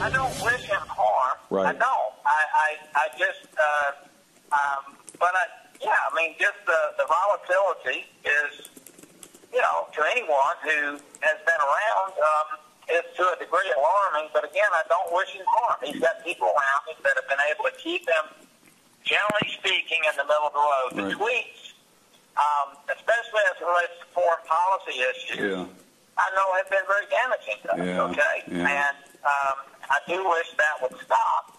I don't wish him harm. Right. I don't. I, I, I just, uh, um, but I, yeah, I mean, just the, the volatility is, you know, to anyone who has been around, um, is to a degree alarming. But again, I don't wish him harm. He's got people around him that have been able to keep him, generally speaking, in the middle of the road. The Right. tweets, um, especially as it relates to foreign policy issues, Yeah. I know have been very damaging to us, Yeah, okay? yeah. And um, I do wish that would stop.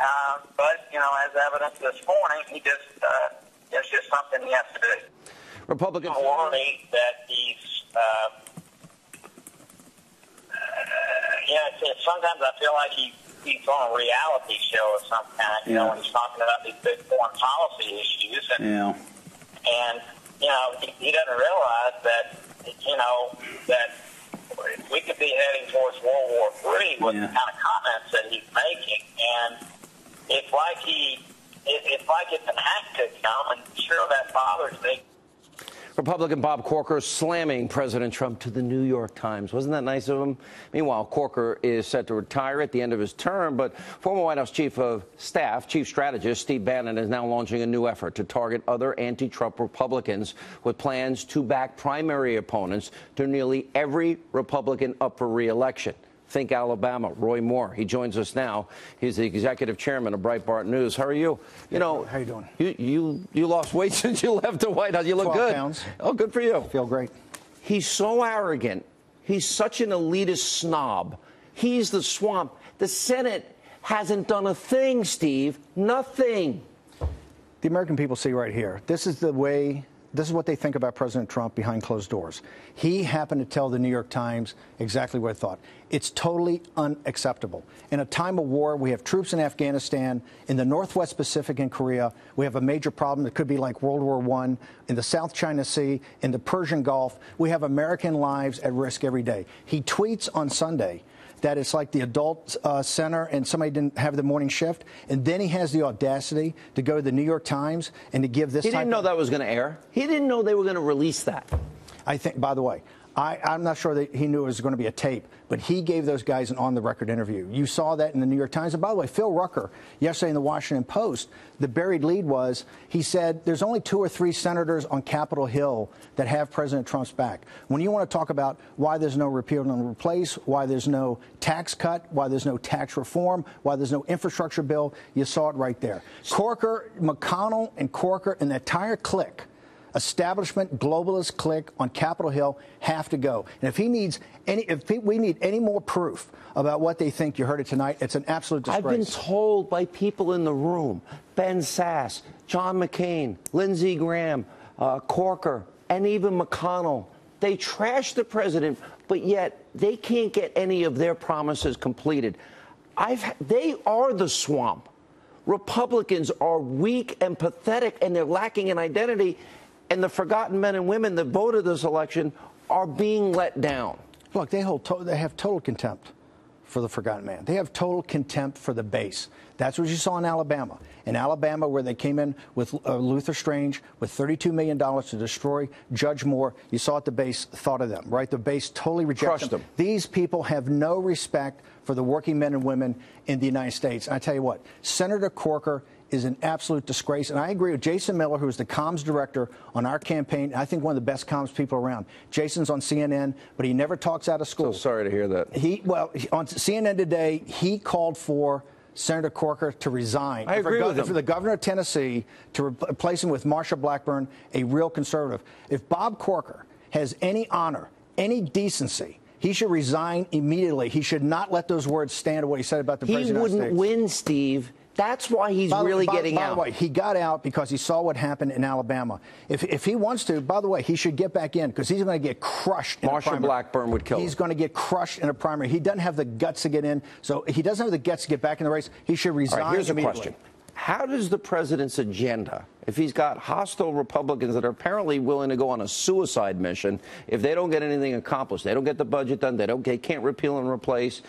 Um, but, you know, as evidence this morning, he just, uh, it's just something he has to do. Republican. Worry that he's, uh, uh, yeah, it's, it's, sometimes I feel like he, he's on a reality show of some kind, you know, when he's talking about these big foreign policy issues. And, Yeah. and you know he, he doesn't realize that you know that we could be heading towards World War Three with Yeah. the kind of comments that he's making, and it's like he it, it's like it's an act to come, and sure that bothers me. Republican Bob Corker slamming President Trump to the New York Times. Wasn't that nice of him? Meanwhile, Corker is set to retire at the end of his term, but former White House Chief of Staff, Chief Strategist Steve Bannon is now launching a new effort to target other anti Trump Republicans with plans to back primary opponents to nearly every Republican up for re election. Think Alabama, Roy Moore. He joins us now. He's the executive chairman of Breitbart News. How are you? You know, how you doing? You you you lost weight since you left the White House. You look good. pounds. Oh, good for you. Feel great. He's so arrogant. He's such an elitist snob. He's the swamp. The Senate hasn't done a thing, Steve. Nothing. The American people see right here. This is the way. This is what they think about President Trump behind closed doors. He happened to tell the New York Times exactly what he thought. It's totally unacceptable. In a time of war, we have troops in Afghanistan, in the Northwest Pacific in Korea. We have a major problem that could be like World War I, in the South China Sea, in the Persian Gulf. We have American lives at risk every day. He tweets on Sunday that it's like the adult uh, center and somebody didn't have the morning shift. And then he has the audacity to go to the New York Times and to give this He didn't know that was going to air. He didn't know they were going to release that. I think, by the way, I, I'm not sure that he knew it was going to be a tape, but he gave those guys an on the record interview. You saw that in the New York Times. And by the way, Phil Rucker, yesterday in the Washington Post, the buried lead was he said there's only two or three senators on Capitol Hill that have President Trump's back. When you want to talk about why there's no repeal and replace, why there's no tax cut, why there's no tax reform, why there's no infrastructure bill, you saw it right there. Corker, McConnell, and Corker and the entire clique establishment globalist clique on Capitol Hill have to go. And if he needs any, if he, we need any more proof about what they think, you heard it tonight. It's an absolute disgrace. I've been told by people in the room Ben Sasse, John McCain, Lindsey Graham, uh, Corker, and even McConnell. They trash the president, but yet they can't get any of their promises completed. I've, they are the swamp. Republicans are weak and pathetic, and they're lacking in identity. And the forgotten men and women that voted this election are being let down. Look, they, hold to- they have total contempt for the forgotten man. They have total contempt for the base. That's what you saw in Alabama. In Alabama, where they came in with uh, Luther Strange with $32 million to destroy Judge Moore, you saw what the base thought of them, right? The base totally rejected Crushed them. These people have no respect for the working men and women in the United States. And I tell you what, Senator Corker is an absolute disgrace. And I agree with Jason Miller, who's the comms director on our campaign. I think one of the best comms people around. Jason's on CNN, but he never talks out of school. So sorry to hear that. He well on CNN today, he called for Senator Corker to resign. I for, agree with him. for the governor of Tennessee to replace him with Marsha Blackburn, a real conservative. If Bob Corker has any honor, any decency, he should resign immediately. He should not let those words stand what he said about the He president. He wouldn't States. win, Steve. That's why he's By really by- getting by out. By the way, he got out because he saw what happened in Alabama. If, if he wants to, by the way, he should get back in because he's going to get crushed. In a Marsha. Blackburn would kill He's going to get crushed in a primary. He doesn't have the guts to get in, so he doesn't have the guts to get back in the race. He should resign right, here's a question. How does the president's agenda, if he's got hostile Republicans that are apparently willing to go on a suicide mission, if they don't get anything accomplished, they don't get the budget done, they don't, they can't repeal and replace,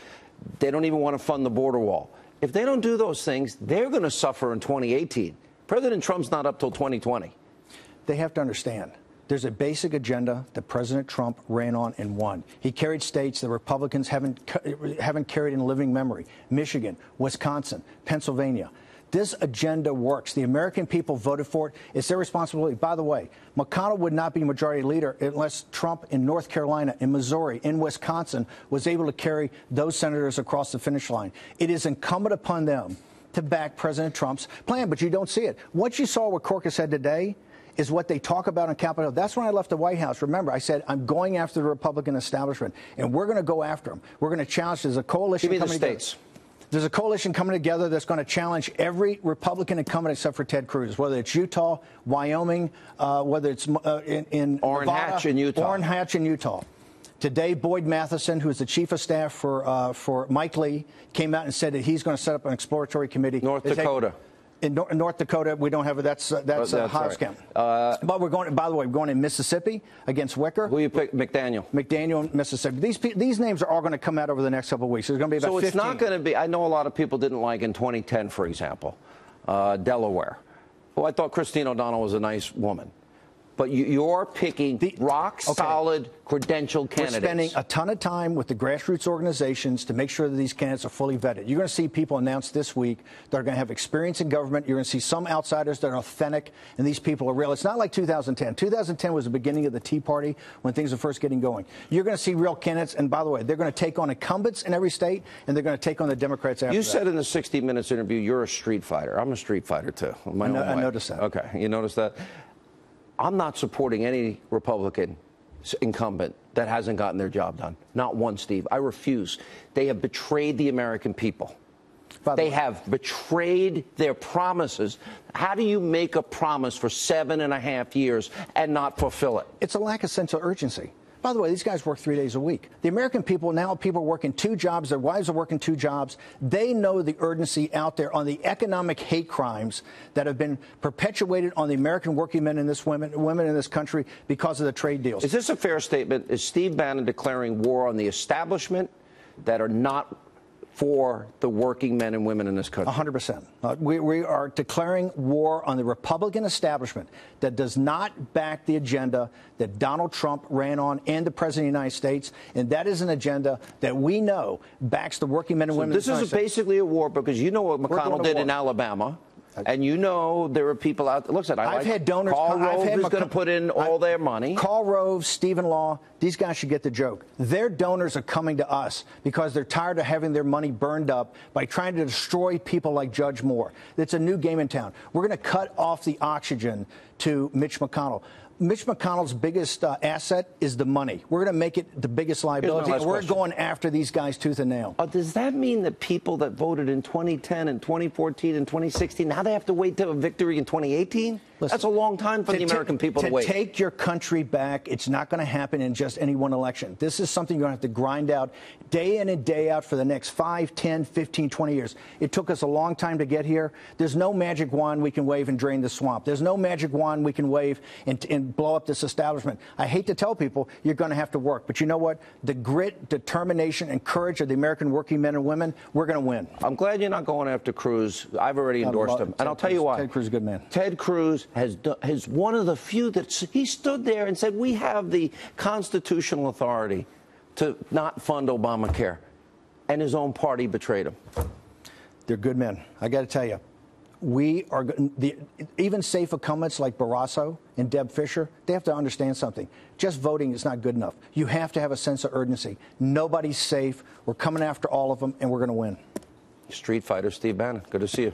they don't even want to fund the border wall. If they don't do those things, they're going to suffer in 2018. President Trump's not up till 2020. They have to understand There's a basic agenda that President Trump ran on and won. He carried states that Republicans haven't haven't carried in living memory: Michigan, Wisconsin, Pennsylvania. This agenda works. The American people voted for it. It's their responsibility. By the way, McConnell would not be majority leader unless Trump in North Carolina, in Missouri, in Wisconsin was able to carry those senators across the finish line. It is incumbent upon them to back President Trump's plan, but you don't see it. What you saw what Corker said today is what they talk about on Capitol Hill. That's when I left the White House. Remember, I said I'm going after the Republican establishment, and we're going to go after them. We're going to challenge. There's a coalition Give me coming the states. Together. There's a coalition coming together that's going to challenge every Republican incumbent except for Ted Cruz, whether it's Utah, Wyoming, uh, whether it's uh, in, in Orrin Nevada, Hatch in Utah. Orrin Hatch in Utah. Today, Boyd Matheson, who is the chief of staff for uh, for Mike Lee, came out and said that he's going to set up an exploratory committee. North Dakota. In, in, North Dakota, we don't have a that's uh, that's, Well, a House right. count. Uh, but we're going. By the way, we're going in Mississippi against Wicker. Who you pick? McDaniel. McDaniel, Mississippi. These these names are all going to come out over the next couple of weeks. There's going to be about So it's 15. not going to be. I know a lot of people didn't like in 2010, for example, uh, Delaware. Well, I thought Christine O'Donnell was a nice woman. But you, you're picking The- rock okay. solid candidates. We're spending a ton of time with the grassroots organizations to make sure that these candidates are fully vetted. You're going to see people announced this week that are going to have experience in government. You're going to see some outsiders that are authentic, and these people are real. It's not like 2010. 2010 was the beginning of the Tea Party when things were first getting going. You're going to see real candidates, and by the way, they're going to take on incumbents in every state, and they're going to take on the Democrats after You that. said in the 60 Minutes interview you're a street fighter. I'm a street fighter too. I know- I noticed that. Okay, you noticed that. I'm not supporting any Republican incumbent that hasn't gotten their job done. Not one, Steve. I refuse. They have betrayed the American people. The They way- have betrayed their promises. How do you make a promise for seven and a half years and not fulfill it? It's a lack of sense of urgency. By the way, these guys work three days a week. The American people now, people are working two jobs. Their wives are working two jobs. They know the urgency out there on the economic hate crimes that have been perpetuated on the American working men and this women, women in this country because of the trade deals. Is this a fair statement? Is Steve Bannon declaring war on the establishment that are not for the working men and women in this country? 100%. Uh, we, we are declaring war on the Republican establishment that does not back the agenda that Donald Trump ran on and the President of the United States. And that is an agenda that we know backs the working men and women This is basically a war because you know what McConnell did war. in Alabama. And you know there are people out there. Listen, I I've like had donors. I've Rove had is going to put in all I- their money. Karl Rove, Steven Law, these guys should get the joke. Their donors are coming to us because they're tired of having their money burned up by trying to destroy people like Judge Moore. It's a new game in town. We're going to cut off the oxygen to Mitch McConnell. Mitch McConnell's biggest uh, asset is the money. We're going to make it the biggest liability. we're question. going after these guys tooth and nail. Uh, does that mean that people that voted in 2010 and 2014 and 2016 now they have to wait to a victory in 2018? Listen, That's a long time for the American people to, to wait. take your country back, it's not going to happen in just any one election. This is something you're going to have to grind out day in and day out for the next 5, 10, 15, 20 years. It took us a long time to get here. There's no magic wand we can wave and drain the swamp. There's no magic wand we can wave and, and blow up this establishment. I hate to tell people you're going to have to work, but you know what? The grit, determination, and courage of the American working men and women, we're going to win. I'm glad you're not going after Cruz. I've already endorsed love him, Ted and I'll tell you why. Ted Cruz is a good man. Ted Cruz has has one of the few that he stood there and said, "We have the constitutional authority to not fund Obamacare," and his own party betrayed him. They're good men. I got to tell you, we are the, even safe incumbents like Barrasso and Deb Fischer. They have to understand something. Just voting is not good enough. You have to have a sense of urgency. Nobody's safe. We're coming after all of them, and we're going to win. Street fighter Steve Bannon. Good to see you.